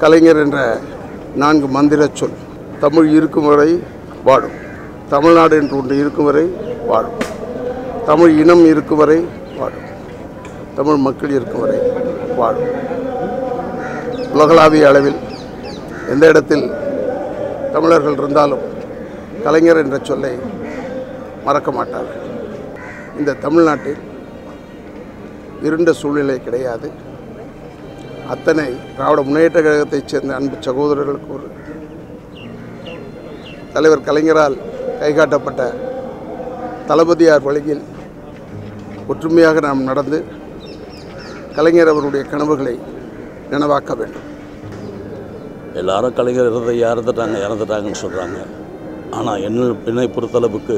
கலைஞர் என்ற நான்கு மந்திரச் சொல். தமிழ் இருக்கும் வரை வாழும். தமிழ்நாடு என்று ஒன்று இருக்கும் வரை வாழும். தமிழ் இனம் இருக்கும் வரை வாழும். தமிழ் மக்கள் இருக்கும் வரை வாழும். உலகளாவிய அளவில் எந்த இடத்தில் தமிழர்கள் இருந்தாலும் கலைஞர் என்ற சொல்லை மறக்க மாட்டார்கள். இந்த தமிழ்நாட்டில் இருண்ட சூழ்நிலை கிடையாது. அத்தனை திராவிட முன்னேற்ற கழகத்தைச் சேர்ந்த அன்பு சகோதரர்களுக்கு ஒரு தலைவர் கலைஞரால் கைகாட்டப்பட்ட தளபதியார் வழியில் ஒற்றுமையாக நாம் நடந்து கலைஞர் அவருடைய கனவுகளை நினைவாக்க வேண்டும். எல்லாரும் கலைஞர் இறந்தையா இறந்துட்டாங்க இறந்துட்டாங்கன்னு சொல்கிறாங்க ஆனால் என்ன என்னை பொறுத்தளவுக்கு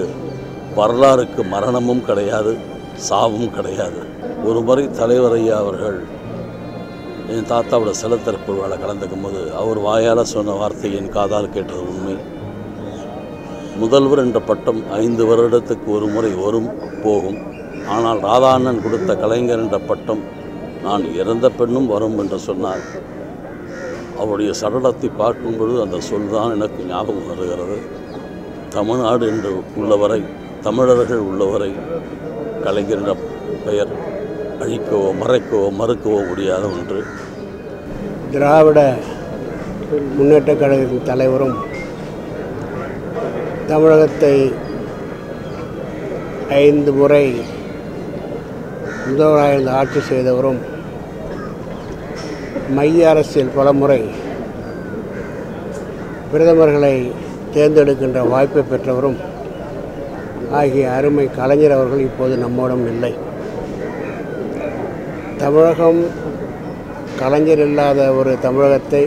வரலாறுக்கு மரணமும் கிடையாது சாவும் கிடையாது. ஒரு முறை தலைவர் ஐயா அவர்கள் என் தாத்தாவோட சிலத்திறப்பு விழா கலந்துக்கும் போது அவர் வாயால் சொன்ன வார்த்தை என் காதால் கேட்டது உண்மை. முதல்வர் என்ற பட்டம் ஐந்து வருடத்துக்கு ஒரு முறை வரும் போகும். ஆனால் ராதாண்ணன் கொடுத்த கலைஞர் என்ற பட்டம் நான் இறந்த பெண்ணும் வரும் என்று சொன்னார். அவருடைய சடலத்தை பார்க்கும் பொழுது அந்த சொல் தான் எனக்கு ஞாபகம் வருகிறது. தமிழ்நாடு என்று உள்ளவரை தமிழர்கள் உள்ளவரை கலைஞர் என்ற பெயர் அழிக்கவோ மறைக்கவோ மறுக்கவோ முடியாத ஒன்று. திராவிட முன்னேற்ற கழகத்தின் தலைவரும் தமிழகத்தை ஐந்து முறை முதல்வராக இருந்து ஆட்சி செய்தவரும் மைய அரசியல் பலமுறை பிரதமர்களை தேர்ந்தெடுக்கின்ற வாய்ப்பை பெற்றவரும் ஆகிய அருமை கலைஞர் அவர்கள் இப்போது நம்மோடும் இல்லை. தமிழகம் கலைஞர் இல்லாத ஒரு தமிழகத்தை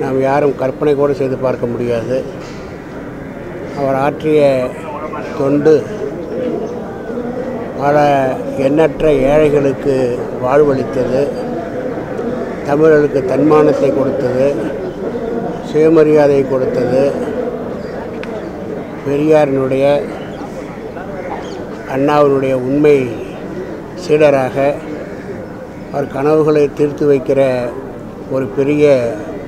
நாம் யாரும் கற்பனை கூட செய்து பார்க்க முடியாது. அவர் ஆற்றிய தொண்டு பல எண்ணற்ற ஏழைகளுக்கு வாழ்வளித்தது தமிழர்களுக்கு தன்மானத்தை கொடுத்தது சுயமரியாதை கொடுத்தது. பெரியாரினுடைய அண்ணாவினுடைய உண்மை சீடராக அவர் கனவுகளை தீர்த்து வைக்கிற ஒரு பெரிய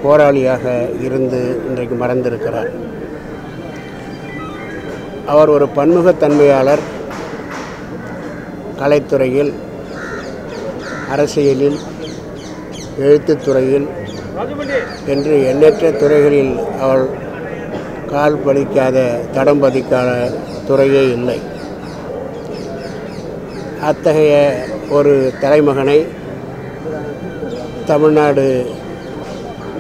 போராளியாக இருந்து இன்றைக்கு மறந்திருக்கிறார். அவர் ஒரு பன்முகத்தன்மையாளர் கலைத்துறையில் அரசியலில் எழுத்துத்துறையில் என்று எண்ணற்ற துறைகளில் அவள் கால் பதிக்காத தடம் பதிக்காத துறையே இல்லை. அத்தகைய ஒரு தலைமகனை தமிழ்நாடு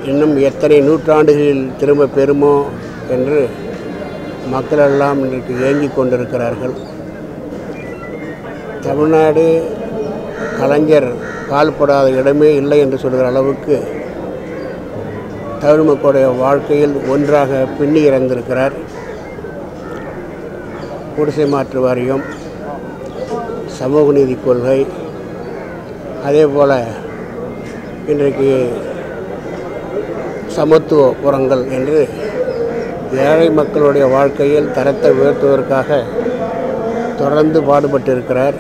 இன்னும் எத்தனை நூற்றாண்டுகளில் திரும்ப பெறுமோ என்று மக்களெல்லாம் இன்றைக்கு ஏங்கிக் கொண்டிருக்கிறார்கள். தமிழ்நாடு கலைஞர் கால்படாத இடமே இல்லை என்று சொல்கிற அளவுக்கு தமிழ் மக்களுடைய வாழ்க்கையில் ஒன்றாக பின்னி இறந்திருக்கிறார் குடிசை மாற்று வாரியம் சமூக நீதி கொள்கை அதே போல் இன்றைக்கு சமத்துவ புறங்கள் என்று ஏழை மக்களுடைய வாழ்க்கையில் தரத்தை உயர்த்துவதற்காக தொடர்ந்து பாடுபட்டிருக்கிறார்.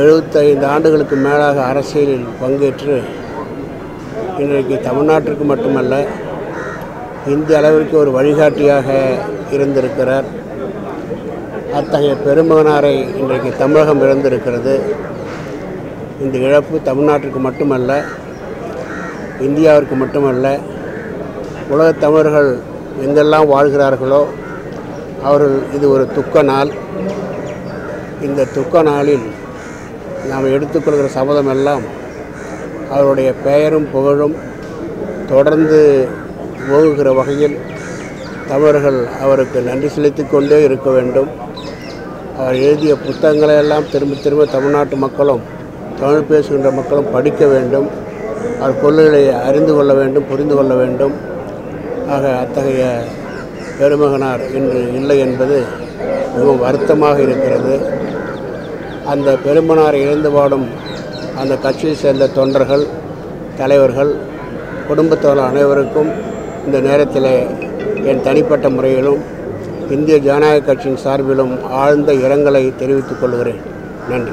எழுபத்தைந்து ஆண்டுகளுக்கு மேலாக அரசியலில் பங்கேற்று இன்றைக்கு தமிழ்நாட்டிற்கு மட்டுமல்ல இந்திய அளவிற்கு ஒரு வழிகாட்டியாக இருந்திருக்கிறார். அத்தகைய பெருமகனாரை இன்றைக்கு தமிழகம் இழந்திருக்கிறது. இந்த இழப்பு தமிழ்நாட்டிற்கு மட்டுமல்ல இந்தியாவிற்கு மட்டுமல்ல உலகத் தமிழர்கள் எங்கெல்லாம் வாழ்கிறார்களோ அவர்கள் இது ஒரு துக்க நாள். இந்த துக்க நாளில் நாம் எடுத்துக்கொள்கிற சபதம் எல்லாம் அவருடைய பெயரும் புகழும் தொடர்ந்து ஓகுகிற வகையில் தமிழர்கள் அவருக்கு நன்றி செலுத்திக் கொண்டே இருக்க வேண்டும். அவர் எழுதிய புத்தகங்களை எல்லாம் திரும்ப திரும்ப தமிழ்நாட்டு மக்களும் தமிழ் பேசுகின்ற மக்களும் படிக்க வேண்டும். அவர் கொள்கைகளை அறிந்து கொள்ள வேண்டும் புரிந்து கொள்ள வேண்டும். ஆக அத்தகைய பெருமகனார் இன்று இல்லை என்பது மிகவும் வருத்தமாக இருக்கிறது. அந்த பெருமனார் இழந்து வாடும் அந்த கட்சியை சேர்ந்த தொண்டர்கள் தலைவர்கள் குடும்பத்தோர் அனைவருக்கும் இந்த நேரத்தில் என் தனிப்பட்ட முறையிலும் இந்திய ஜனநாயக கட்சியின் சார்பிலும் ஆழ்ந்த இரங்கலை தெரிவித்துக் கொள்கிறேன். நன்றி.